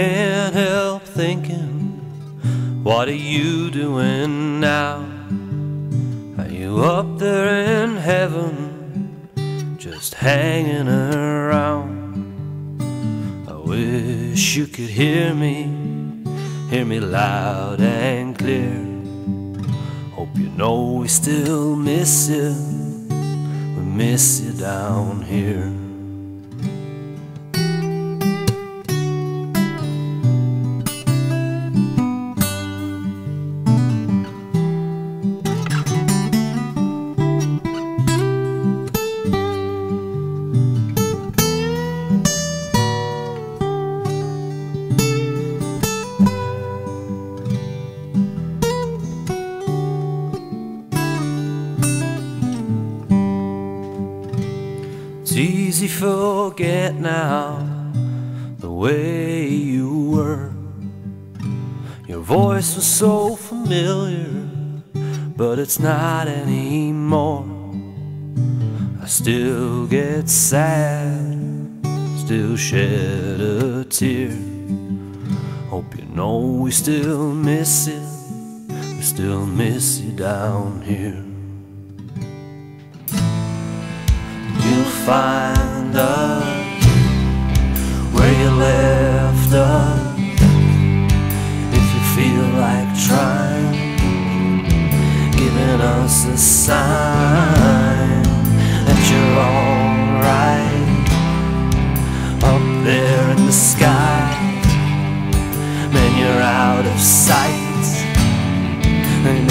can't help thinking, what are you doing now? Are you up there in heaven, just hanging around? I wish you could hear me, hear me loud and clear. Hope you know we still miss you, we miss you down here. It's easy forget now the way you were. Your voice was so familiar, but it's not anymore. I still get sad, still shed a tear. Hope you know we still miss you, we still miss you down here. find us where you left us. If you feel like trying, giving us a sign that you're alright up there in the sky. Man, you're out of sight. And